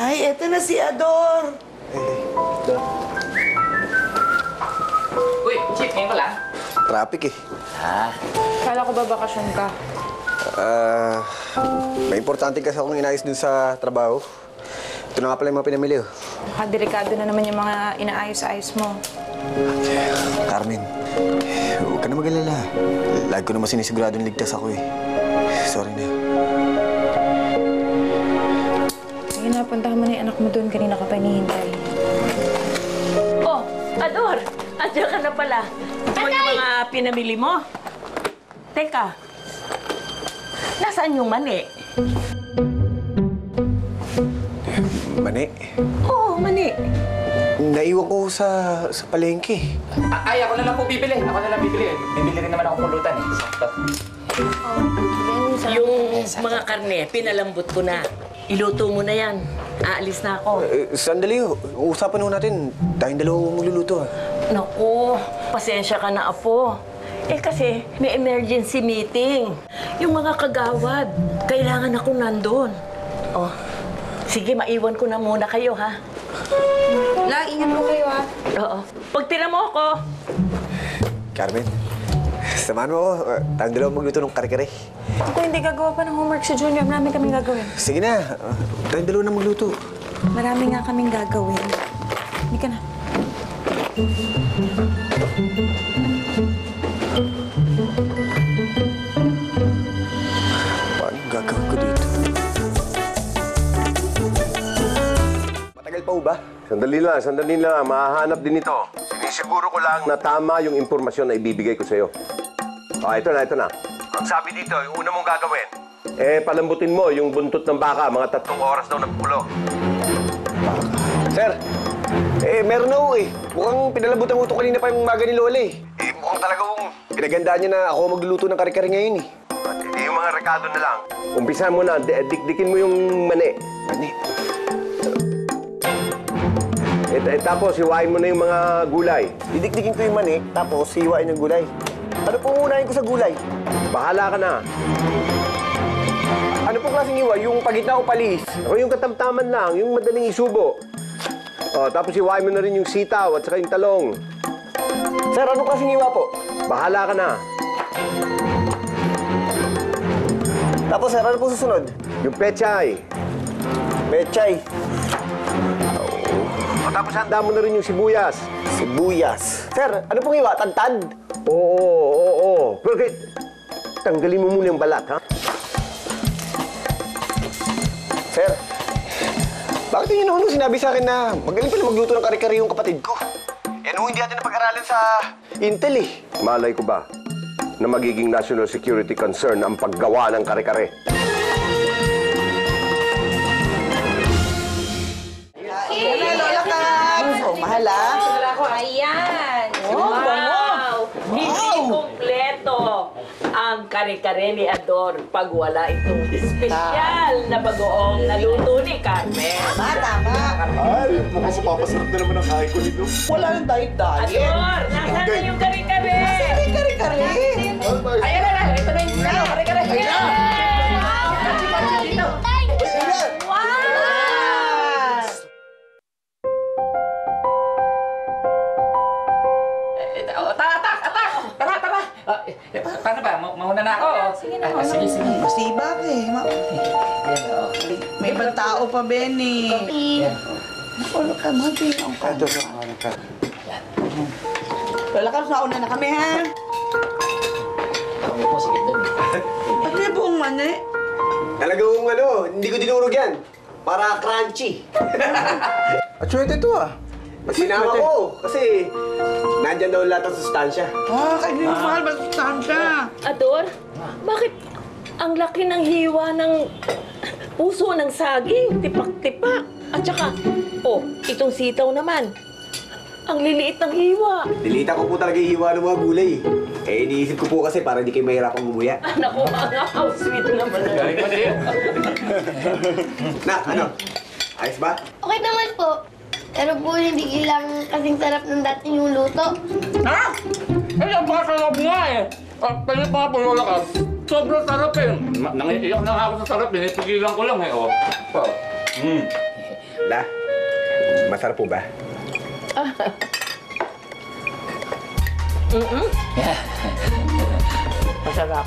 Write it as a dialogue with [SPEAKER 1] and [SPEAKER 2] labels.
[SPEAKER 1] Ay, eto na si Ador.
[SPEAKER 2] Uy, Chip, ngayon ka lang?
[SPEAKER 3] Traffic eh.
[SPEAKER 2] Ah,
[SPEAKER 4] Kala ko ba bakasyon ka?
[SPEAKER 3] Ah, may importante kasi akong inayos dun sa trabaho. Ito na nga pala yung mga pinamili oh.
[SPEAKER 4] Nakadelikado na naman yung mga inaayos-ayos mo.
[SPEAKER 3] Carmen, huwag ka na mag-alala. Lagi ko naman sinisiguradong ligtas ako eh. Sorry na.
[SPEAKER 4] Sige na, puntahan mo na yung anak mo doon. Kanina ka pa hinihintay.
[SPEAKER 5] Oh, Ador! Andiyan ka na pala. Ito yung mga pinamili mo. Teka, nasaan yung mani?
[SPEAKER 3] Mani,
[SPEAKER 5] Oo, mani.
[SPEAKER 3] naiwan ko sa, sa palengke.
[SPEAKER 2] Ay, ako na lang po bibili. Ako na lang bibili. Bibili rin naman ako pulutan eh. Sakto.
[SPEAKER 5] Yung mga karne, pinalambot ko na. Iluto mo na yan. Aalis na ako.
[SPEAKER 3] Eh, sandali oh. Usapan ho natin. Tayong dalawang magluluto ah.
[SPEAKER 5] Naku, pasensya ka na, Apo. Eh kasi may emergency meeting. Yung mga kagawad, kailangan ako nandun. Oh, sige, maiwan ko na muna kayo, ha?
[SPEAKER 4] La, ingat mo kayo ah.
[SPEAKER 5] Oo. Pag tira mo ako,
[SPEAKER 3] Carmen, samahan mo ako. Tayong dalawang magluto ng kare-kare.
[SPEAKER 4] Ako hindi gagawa pa ng homework si Junior. Marami kaming gagawin.
[SPEAKER 3] Sige na. Tayong dalawa na magluto.
[SPEAKER 4] Marami nga kaming gagawin. Hindi ka na.
[SPEAKER 3] Paano gagawin ko dito? Matagal pa ho ba?
[SPEAKER 6] Sandali lang, sandali lang. Mahahanap din ito. Sinisiguro ko lang na tama yung impormasyon na ibibigay ko sa'yo. Ah, ito na, ito na. Ang sabi dito, yung una mong gagawin, eh, palambutin mo yung buntot ng baka. Mga tatlong oras daw nagpulo.
[SPEAKER 3] Sir, eh, meron na ho eh. Mukhang pinalabutan mo ito kanina pa yung umaga ni Lola eh. Eh, mukhang talagang pinagandaan niya na ako magluluto ng kare-kare ngayon eh.
[SPEAKER 6] At eh, yung mga rekado na lang. Umpisahan mo na, di- dikdikin mo yung mani.
[SPEAKER 3] Mani,
[SPEAKER 6] Eh, eh, tapos, hiwain mo na yung mga gulay.
[SPEAKER 3] didikdikin ko yung mani, tapos hiwain yung gulay. Ano pong unahin ko sa gulay?
[SPEAKER 6] Bahala ka na.
[SPEAKER 3] Ano pong klaseng hiwa? Yung pagitna o palis?
[SPEAKER 6] O yung katamtaman lang, yung madaling isubo. O, tapos hiwain mo na rin yung sitaw at saka yung talong.
[SPEAKER 3] Sir, ano klaseng hiwa po?
[SPEAKER 6] Bahala ka na.
[SPEAKER 3] Tapos sir, ano pong susunod?
[SPEAKER 6] Yung pechay.
[SPEAKER 3] Pechay,
[SPEAKER 6] O, tapos handa mo na rin yung sibuyas.
[SPEAKER 3] sibuyas. Sir, ano pong hiwa? Tantad?
[SPEAKER 6] Oo, oo, oo. Pero kay, tanggalin mo muna yung balat, ha?
[SPEAKER 3] Sir, bakit hindi naman mo sinabi sa akin na magaling pala magluto ng kare-kare yung kapatid ko? Yan ho, hindi natin napag-aralan sa Intel eh.
[SPEAKER 6] Malay ko ba na magiging national security concern ang paggawa ng kare-kare?
[SPEAKER 1] Lola Cab! Oh, mahal ah.
[SPEAKER 5] Ayan! Kompleto ang kare-kare ni Ador pag wala itong espesyal na bagoong naluto ni Carmen.
[SPEAKER 1] Tama, tama.
[SPEAKER 7] Ay, mukhang mapapasarap na naman ang kain ko nito.
[SPEAKER 1] Wala nang diet-diet.
[SPEAKER 5] Ador, nasaan na yung kare-kare?
[SPEAKER 1] Ay, kare-kare.
[SPEAKER 2] Eh, pa- paano ba? Ma- Mauna na ako?
[SPEAKER 4] Sige na,
[SPEAKER 2] Ah,
[SPEAKER 4] mauna
[SPEAKER 2] sige,
[SPEAKER 4] na.
[SPEAKER 2] sige.
[SPEAKER 1] Masibak eh. Ma-
[SPEAKER 2] Ayan, oh.
[SPEAKER 1] May ibang tao pa, Benny.
[SPEAKER 2] Ayan.
[SPEAKER 1] Lola Cab, mga tingnan ko. Lola Cab, nauna na kami, ha?
[SPEAKER 2] Ako po, sige doon.
[SPEAKER 1] Ano yung buong mani?
[SPEAKER 3] Talagang ano, hindi ko dinurog yan. Para crunchy.
[SPEAKER 7] At syete ito ah.
[SPEAKER 3] Sinama ko kasi nandyan daw lahat ng sustansya.
[SPEAKER 1] Ah, kaya yung mahal ba sustansya?
[SPEAKER 5] Ador, bakit ang laki ng hiwa ng puso ng saging? Tipak-tipak. At saka, oh, itong sitaw naman. Ang liliit ng hiwa.
[SPEAKER 3] Dilita ko po talaga yung hiwa ng mga gulay. Eh, iniisip ko po kasi para hindi kayo mahirapang gumuya.
[SPEAKER 5] Naku, ang sweet naman.
[SPEAKER 2] Galing din.
[SPEAKER 3] Nak, ano? Ayos ba?
[SPEAKER 8] Okay naman po. Pero po hindi lang kasing sarap ng dati yung luto.
[SPEAKER 2] Ha? Ay, ang sarap nga eh. Ah, Pwede pa po, Lola ka. Sobrang sarap eh. Ma- Nangiiyak na nga ako sa sarap. Pinipigilan ko lang eh, oh. Oh. Mm.
[SPEAKER 3] La, masarap po ba?
[SPEAKER 5] Masarap.